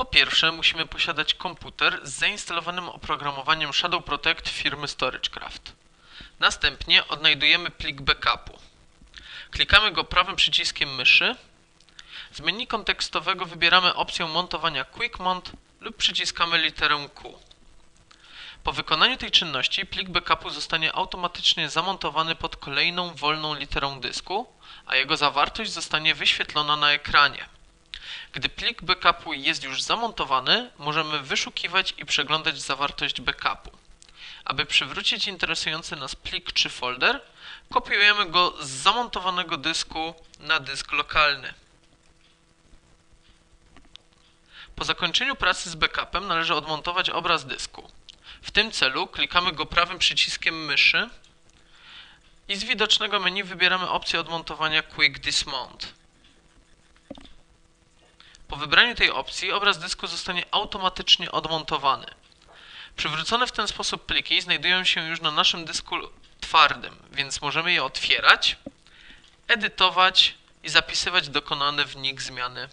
Po pierwsze, musimy posiadać komputer z zainstalowanym oprogramowaniem Shadow Protect firmy StorageCraft. Następnie odnajdujemy plik backupu. Klikamy go prawym przyciskiem myszy. Z menu kontekstowego wybieramy opcję montowania Quick Mount lub przyciskamy literę Q. Po wykonaniu tej czynności plik backupu zostanie automatycznie zamontowany pod kolejną wolną literą dysku, a jego zawartość zostanie wyświetlona na ekranie. Gdy plik backupu jest już zamontowany, możemy wyszukiwać i przeglądać zawartość backupu. Aby przywrócić interesujący nas plik czy folder, kopiujemy go z zamontowanego dysku na dysk lokalny. Po zakończeniu pracy z backupem należy odmontować obraz dysku. W tym celu klikamy go prawym przyciskiem myszy i z widocznego menu wybieramy opcję odmontowania Quick Dismount. Po wybraniu tej opcji obraz dysku zostanie automatycznie odmontowany. Przywrócone w ten sposób pliki znajdują się już na naszym dysku twardym, więc możemy je otwierać, edytować i zapisywać dokonane w nich zmiany.